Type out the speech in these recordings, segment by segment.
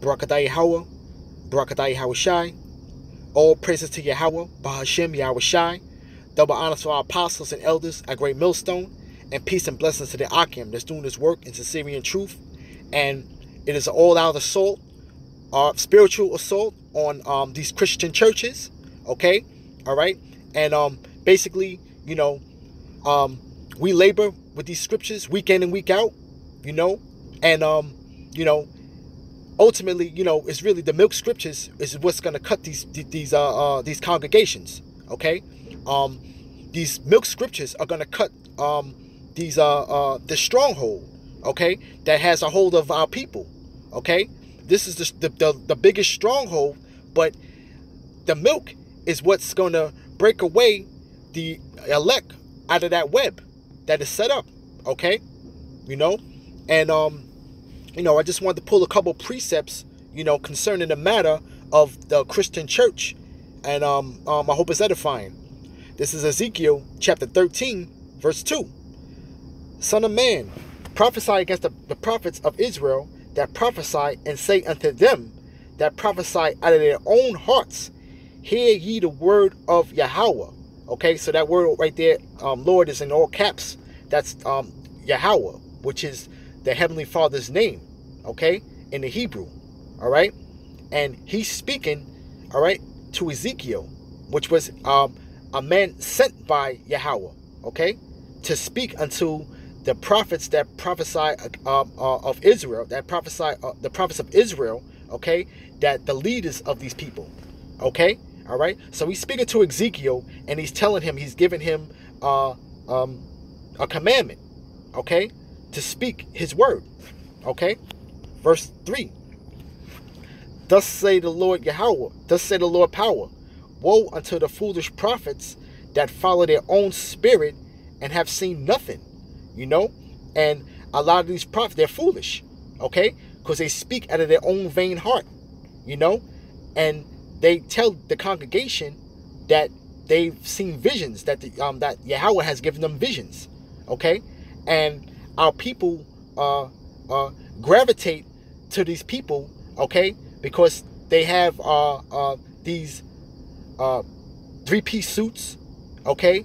Barakatah Yahweh, Barakatah Yahweh Shai. All praises to Yahweh, Bahashim Yahweh Shai. Double honors to our apostles and elders at Great Millstone. And peace and blessings to the Akim that's doing this work in and truth. And it is an all-out assault, uh, spiritual assault on um, these Christian churches. Okay? All right? And um, basically, you know, um, we labor with these scriptures week in and week out, you know, and um, you know, ultimately, you know, it's really the milk scriptures is what's going to cut these these uh, uh, these congregations. Okay, um, these milk scriptures are going to cut um, these uh, uh the stronghold. Okay, that has a hold of our people. Okay, this is the the, the, the biggest stronghold, but the milk is what's going to break away the elect out of that web that is set up. Okay, you know, and um, you know, I just wanted to pull a couple precepts, you know, concerning the matter of the Christian church. And um, um, I hope it's edifying. This is Ezekiel chapter 13, verse 2. Son of man, prophesy against the, the prophets of Israel that prophesy and say unto them that prophesy out of their own hearts, Hear ye the word of Yahweh. Okay, so that word right there, um, Lord, is in all caps. That's um, Yahweh, which is the Heavenly Father's name okay, in the Hebrew, all right? And he's speaking, all right, to Ezekiel, which was um, a man sent by Yahweh, okay, to speak unto the prophets that prophesy uh, uh, of Israel, that prophesy, uh, the prophets of Israel, okay, that the leaders of these people, okay, all right? So he's speaking to Ezekiel and he's telling him, he's giving him uh, um, a commandment, okay, to speak his word, okay? Verse 3. Thus say the Lord Yahweh, thus say the Lord power. Woe unto the foolish prophets that follow their own spirit and have seen nothing. You know? And a lot of these prophets, they're foolish. Okay? Because they speak out of their own vain heart. You know? And they tell the congregation that they've seen visions, that the, um that Yahweh has given them visions. Okay? And our people uh uh gravitate to these people, okay, because they have uh, uh, these uh, three-piece suits, okay.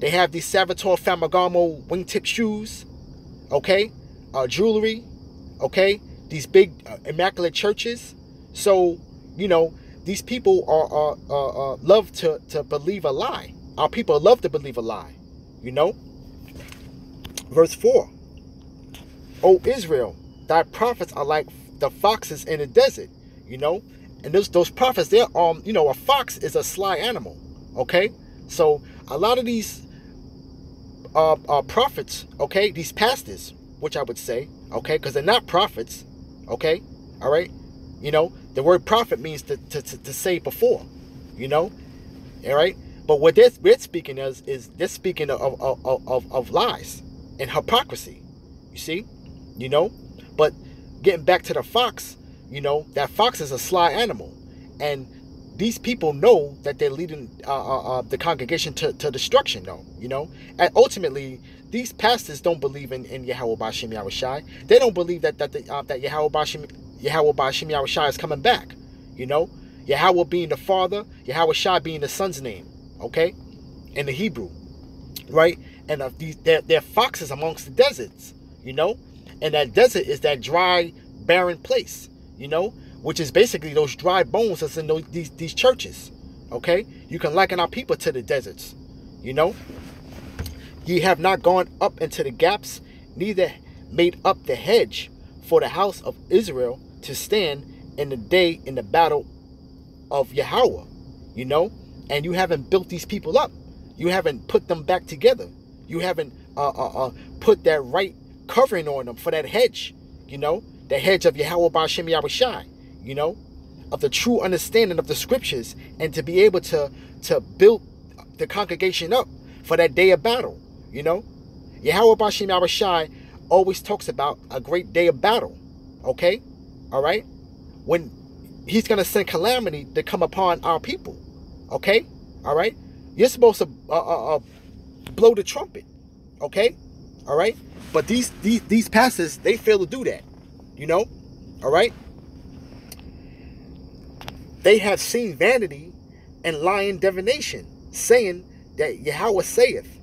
They have these Salvatore Ferragamo wingtip shoes, okay, uh, jewelry, okay. These big immaculate churches. So you know these people are, are, are, love to to believe a lie. Our people love to believe a lie, you know. Verse four. O Israel, thy prophets are like the foxes in the desert, you know. And those those prophets, they're um, you know, a fox is a sly animal. Okay, so a lot of these uh, uh prophets, okay, these pastors, which I would say, okay, because they're not prophets, okay, all right, you know, the word prophet means to to, to, to say before, you know, all right. But what they're, they're speaking as is they're speaking of, of, of, of lies and hypocrisy. You see, you know, but getting back to the fox, you know, that fox is a sly animal. And these people know that they're leading uh, uh, uh, the congregation to, to destruction, though, you know. And ultimately, these pastors don't believe in, in Yahweh Bashim Yahushai. They don't believe that that the, uh, that Yahweh Bashim Yahweh Bashim Yahushai is coming back, you know. Yahweh being the father, Yahweh Shai being the son's name, okay, in the Hebrew, right? And of these, they're, they're foxes amongst the deserts, you know. And that desert is that dry, barren place, you know, which is basically those dry bones that's in those, these, these churches. Okay? You can liken our people to the deserts, you know. Ye have not gone up into the gaps, neither made up the hedge for the house of Israel to stand in the day in the battle of Yahweh, you know. And you haven't built these people up. You haven't put them back together. You haven't uh, uh, uh, put that right covering on them for that hedge, you know, the hedge of Yahweh Bashem you know, of the true understanding of the scriptures and to be able to to build the congregation up for that day of battle, you know. Yahweh Bashem always talks about a great day of battle, okay? All right? When he's going to send calamity to come upon our people, okay? All right? You're supposed to uh, uh, uh, blow the trumpet, okay? All right? But these these these pastors, they fail to do that. You know? All right? they have seen vanity and lying divination, saying that Yahweh saith,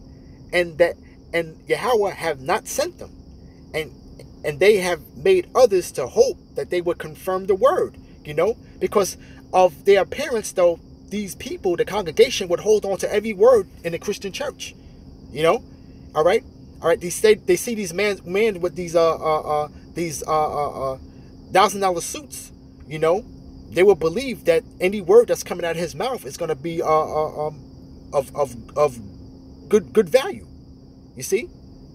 and that and Yahweh have not sent them, and and they have made others to hope that they would confirm the word, you know, because of their appearance, though these people, the congregation, would hold on to every word in the Christian church, you know, all right, all right. They say they see these men men with these uh uh, uh these uh uh, uh thousand dollar suits, you know, they will believe that any word that's coming out of his mouth is going to be uh, uh, um, of, of, of good good value. You see?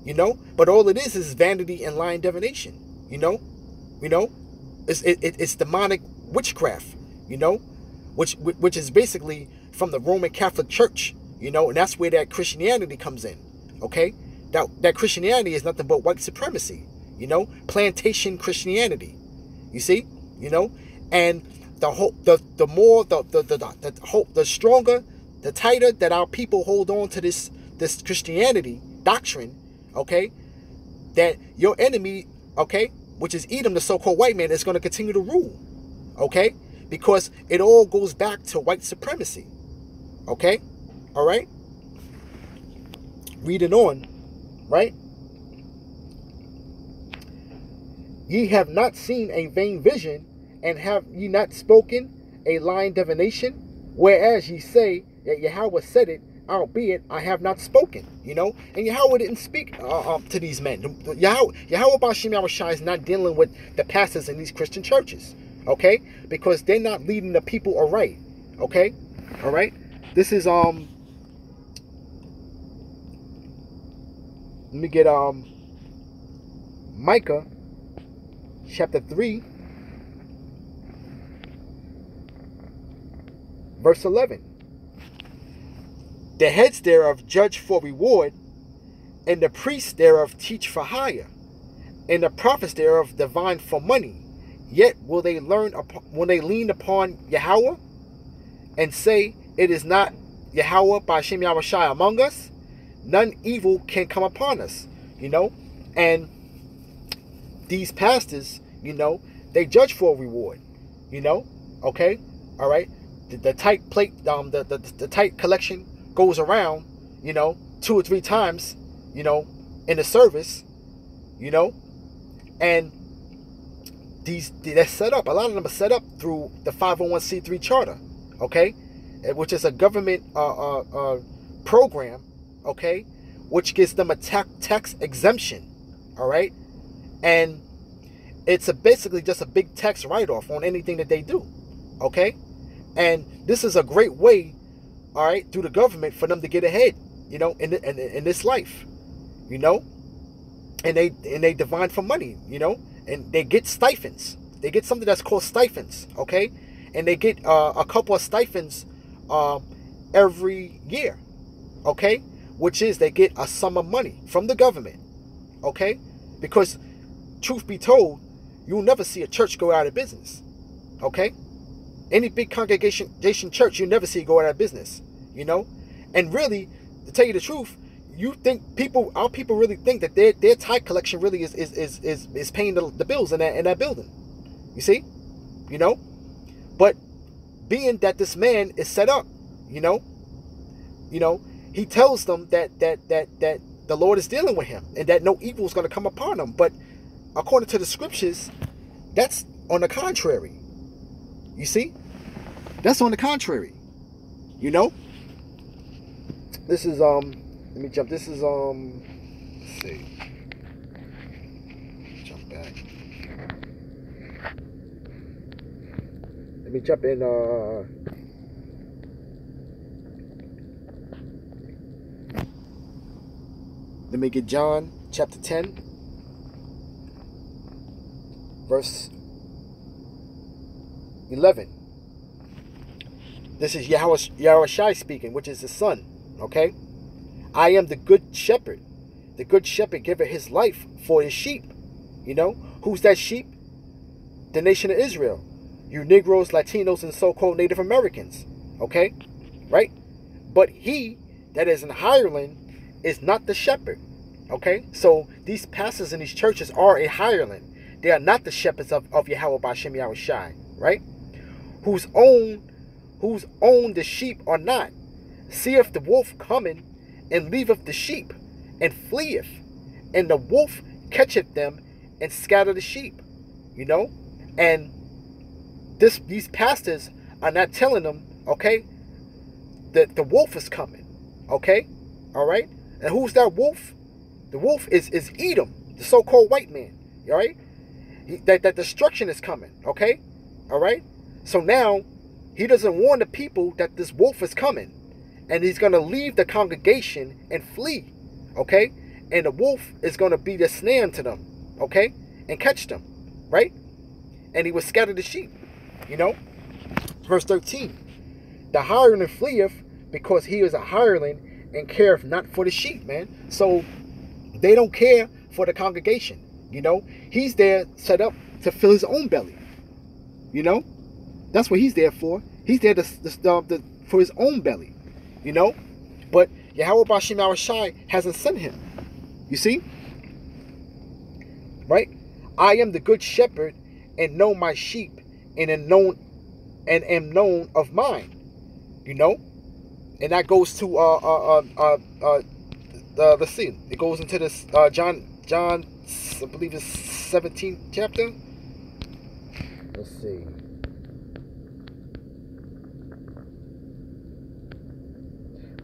You know? But all it is is vanity and lying divination. You know? You know? It's, it, it's demonic witchcraft. You know? Which, which is basically from the Roman Catholic Church. You know? And that's where that Christianity comes in. Okay? That, that Christianity is nothing but white supremacy. You know? Plantation Christianity. You see? You know? And the whole the the more the the the, the, the hope the stronger the tighter that our people hold on to this this christianity doctrine okay that your enemy okay which is edom the so-called white man is going to continue to rule okay because it all goes back to white supremacy okay all right reading on right ye have not seen a vain vision and have ye not spoken a lying divination? Whereas ye say that Yahweh said it, albeit I have not spoken. You know, and Yahweh didn't speak uh, um, to these men. Yahweh, Yahweh Bashim Yahushai is not dealing with the pastors in these Christian churches, okay? Because they're not leading the people aright, okay? All right. This is um. Let me get um. Micah, chapter three. Verse 11 The heads thereof judge for reward, and the priests thereof teach for hire, and the prophets thereof divine for money. Yet will they learn upon, when they lean upon Yahweh and say, It is not Yahweh by Shem Yahushai among us, none evil can come upon us. You know? And these pastors, you know, they judge for a reward. You know? Okay? All right? the, the tithe plate, um, the, the the tithe collection goes around, you know, two or three times, you know, in the service, you know, and these they're set up. A lot of them are set up through the 501c3 charter, okay, which is a government uh, uh, uh, program, okay, which gives them a tax exemption, all right, and it's a basically just a big tax write off on anything that they do, okay. And this is a great way, all right, through the government for them to get ahead, you know, in, in, in this life, you know. And they and they divine for money, you know, and they get stipends. They get something that's called stipends, okay, and they get uh, a couple of stipends uh, every year, okay, which is they get a sum of money from the government, okay, because truth be told, you'll never see a church go out of business, okay any big congregation church, you never see go out of business, you know? And really, to tell you the truth, you think people, our people really think that their their tithe collection really is is is is, is paying the, the bills in that in that building. You see? You know? But being that this man is set up, you know, you know, he tells them that that that that the Lord is dealing with him and that no evil is going to come upon him. But according to the scriptures, that's on the contrary. You see? That's on the contrary. You know? This is um let me jump. This is um let's see. Jump back. Let me jump in uh Let me get John chapter 10 verse 11 this is Yahweh, Yahweh Shai speaking, which is the son. Okay? I am the good shepherd. The good shepherd giveth his life for his sheep. You know? Who's that sheep? The nation of Israel. You Negroes, Latinos, and so-called Native Americans. Okay? Right? But he that is an hireling is not the shepherd. Okay? So these pastors in these churches are a hireling. They are not the shepherds of, of Yahweh Bashem Yahweh Shai. Right? Whose own whose own the sheep are not, seeth the wolf coming, and leaveth the sheep, and fleeth, and the wolf catcheth them, and scatter the sheep. You know, and this these pastors are not telling them, okay, that the wolf is coming, okay, all right, and who's that wolf? The wolf is is Edom, the so-called white man, all right. That that destruction is coming, okay, all right. So now he doesn't warn the people that this wolf is coming, and he's gonna leave the congregation and flee, okay, and the wolf is gonna be the snare to them, okay, and catch them, right? And he will scatter the sheep, you know. Verse 13 The hireling fleeth because he is a hireling and careth not for the sheep, man. So they don't care for the congregation. You know, he's there set up to fill his own belly. You know, that's what he's there for. He's there to, to, to for his own belly. You know, but Yahweh Bashim Shai hasn't sent him. You see, right? I am the good shepherd and know my sheep and am known and am known of mine. You know, and that goes to uh uh uh uh, uh let's see, it goes into this uh John John I believe it's 17th chapter. Let's see.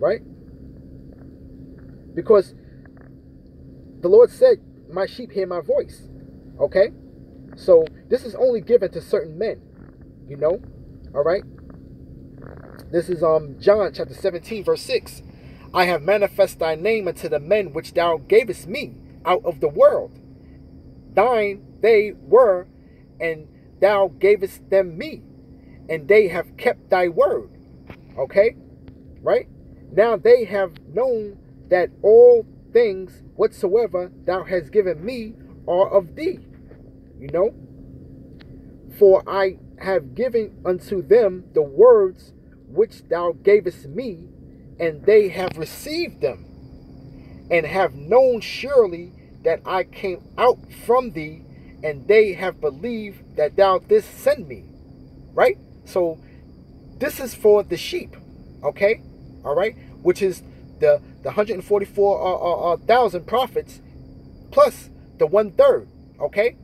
Right? Because the Lord said, My sheep hear my voice. Okay? So this is only given to certain men. You know? Alright? This is um John chapter 17, verse 6. I have manifest thy name unto the men which thou gavest me out of the world. Thine they were, and thou gavest them me, and they have kept thy word. Okay? Right? Now they have known that all things whatsoever thou hast given me are of thee. You know? For I have given unto them the words which thou gavest me, and they have received them, and have known surely that I came out from thee, and they have believed that thou didst send me. Right? So this is for the sheep, okay? All right, which is the the 144,000 uh, uh, uh prophets plus the one third, okay?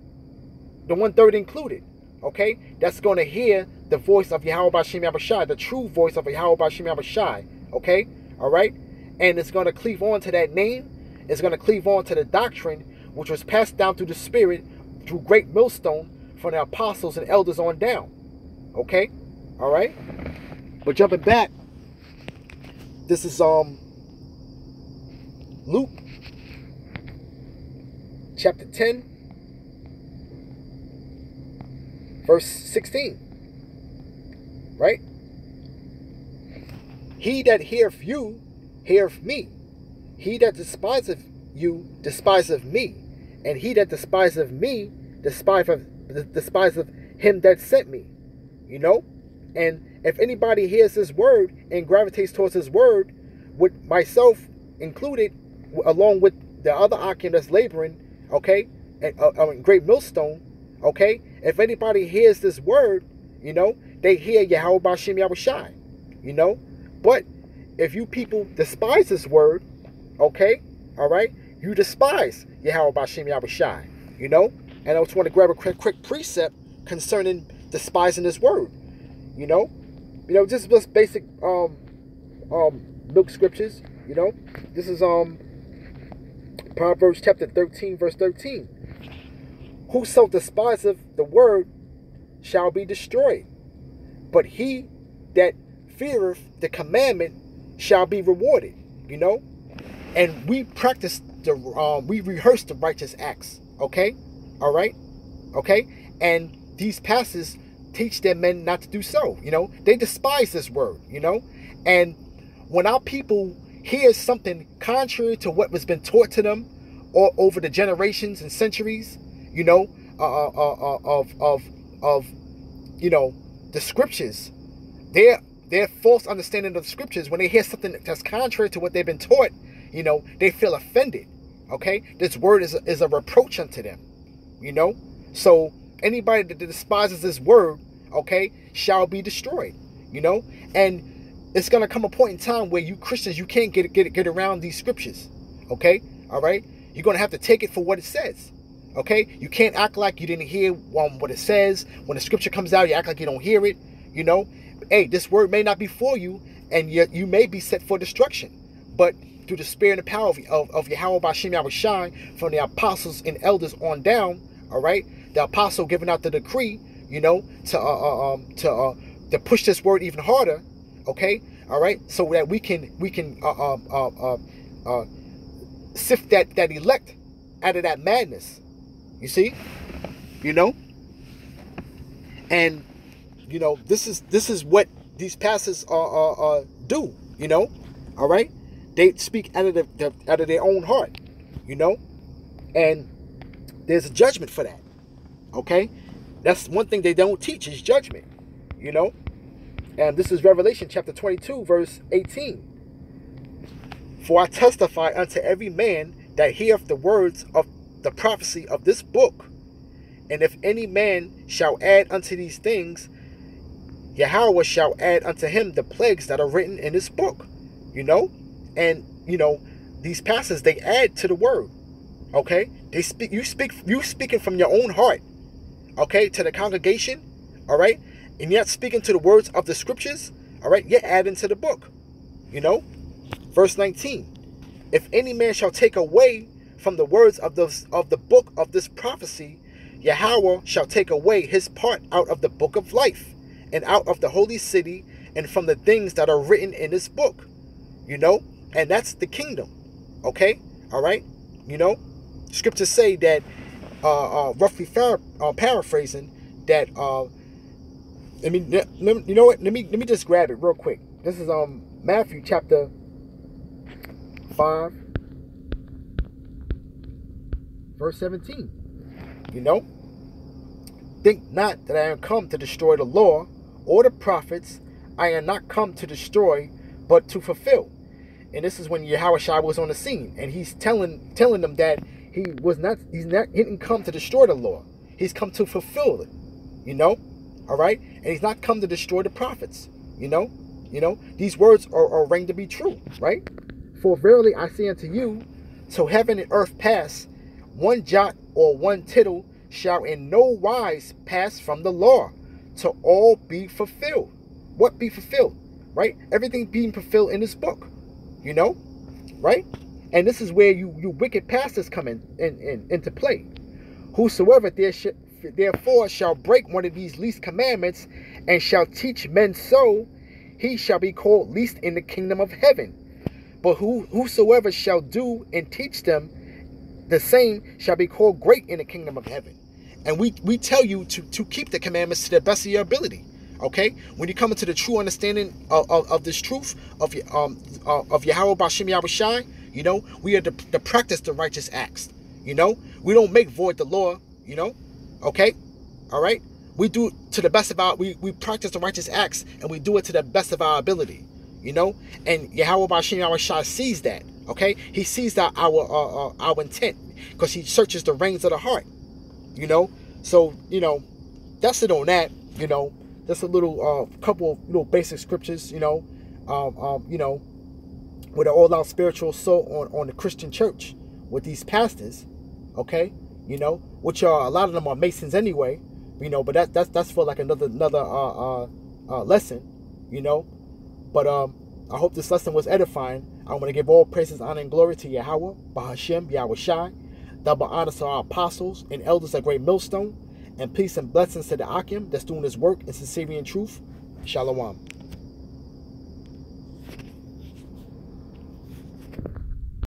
The one third included, okay? That's going to hear the voice of Yahweh Abishai, the true voice of Yahweh Abishai, okay? All right? And it's going to cleave on to that name It's going to cleave on to the doctrine which was passed down through the Spirit through great millstone from the apostles and elders on down. Okay? All right? But jumping back, this is um Luke chapter 10 verse 16. Right? He that heareth you heareth me. He that despiseth you despiseth me, and he that despiseth me despiseth despiseth him that sent me. You know? And if anybody hears this word and gravitates towards his word, with myself included, along with the other Akim that's laboring, okay, and uh, great millstone, okay, if anybody hears this word, you know, they hear Yahweh Bashim Yahushai, you know. But if you people despise this word, Okay? All right? You despise Yahweh Bashim Yahushai. You know? And I just want to grab a quick, quick precept concerning despising this word. You know? You know, just just basic um um book scriptures, you know. This is um Proverbs chapter 13, verse 13. Whoso despiseth the word shall be destroyed, but he that feareth the commandment shall be rewarded. You know? and we practice the um, we rehearse the righteous acts okay all right okay and these pastors teach their men not to do so you know they despise this word you know and when our people hear something contrary to what was been taught to them or over the generations and centuries you know uh, uh, uh, uh of of of you know the scriptures their their false understanding of the scriptures when they hear something that's contrary to what they've been taught you know, they feel offended. Okay? This word is a, is a reproach unto them. You know? So anybody that despises this word, okay, shall be destroyed. You know, and it's gonna come a point in time where you Christians you can't get get get around these scriptures. Okay, all right. You're gonna have to take it for what it says. Okay, you can't act like you didn't hear um, what it says. When the scripture comes out, you act like you don't hear it. You know, hey, this word may not be for you, and yet you may be set for destruction. But through the spirit and the power of, of, of Yahweh Bashim Yahushai, from the apostles and elders on down, all right, the apostle giving out the decree, you know, to uh, uh um to uh to push this word even harder, okay, all right, so that we can we can uh um uh, uh, uh sift that that elect out of that madness. You see, you know, and you know this is this is what these pastors are, are, are do. You know, all right, they speak out of the out of their own heart. You know, and there's a judgment for that. Okay, that's one thing they don't teach is judgment. You know, and this is Revelation chapter 22, verse 18. For I testify unto every man that heareth the words of the prophecy of this book. And if any man shall add unto these things, Yahweh shall add unto him the plagues that are written in this book. You know? And, you know, these pastors, they add to the word. Okay? They speak you speak you speaking from your own heart. Okay, to the congregation. All right? And yet speaking to the words of the scriptures. All right, you're adding to the book. You know? Verse 19. If any man shall take away from the words of the, of the book of this prophecy, Yahweh shall take away his part out of the book of life, and out of the holy city, and from the things that are written in this book. You know? And that's the kingdom. Okay? All right? You know? Scriptures say that, uh, uh, roughly uh, paraphrasing, that, uh, I mean, you know what? Let me let me just grab it real quick. This is um Matthew chapter 5, verse 17. You know? Think not that I am come to destroy the law or the prophets. I am not come to destroy, but to fulfill. And this is when Yahweh was on the scene, and he's telling telling them that he was not he's not he didn't come to destroy the law. He's come to fulfill it. You know? All right? And he's not come to destroy the prophets. You know? You know, these words are, are arraigned to be true, right? For verily I say unto you, till heaven and earth pass, one jot or one tittle shall in no wise pass from the law, to all be fulfilled. What be fulfilled? Right? Everything being fulfilled in this book. You know? Right? And this is where you, you wicked pastors come in, in, in into play. Whosoever there sh therefore shall break one of these least commandments and shall teach men so, he shall be called least in the kingdom of heaven. But who, whosoever shall do and teach them the same shall be called great in the kingdom of heaven. And we, we tell you to, to keep the commandments to the best of your ability. Okay? When you come into the true understanding of, of, of this truth of your um uh, of Yahweh Bashim Yahushai, you know, we are to, to practice the righteous acts. You know, we don't make void the law, you know. Okay? All right? We do to the best of our we, we practice the righteous acts and we do it to the best of our ability you know and yahweh bashim Yahushua sees that okay he sees that our uh, uh, our intent because he searches the reins of the heart you know? So you know that's it on that you know? Just a little uh couple of little basic scriptures you know? Um, um you know with an all-out spiritual assault on on the christian church with these pastors okay? You know? Which are a lot of them are masons anyway you know? But that that's that's for like another another uh uh, uh lesson you know? But um, I hope this lesson was edifying. I want to give all praises, honor, and glory to Yahweh, Bahashem, Yahweh Shai. Double honors to our apostles and elders at Great Millstone. And peace and blessings to the Akim that's doing his work in and truth. Shalom.